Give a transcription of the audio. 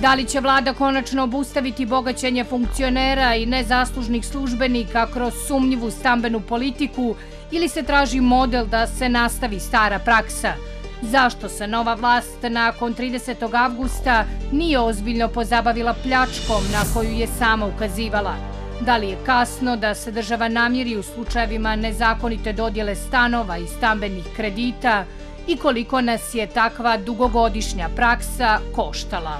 Da li će vlada konačno obustaviti bogaćenje funkcionera i nezaslužnih službenika kroz sumnjivu stambenu politiku ili se traži model da se nastavi stara praksa? Zašto se nova vlast nakon 30. avgusta nije ozbiljno pozabavila pljačkom na koju je sama ukazivala? Da li je kasno da se država namjeri u slučajevima nezakonite dodjele stanova i stambenih kredita i koliko nas je takva dugogodišnja praksa koštala?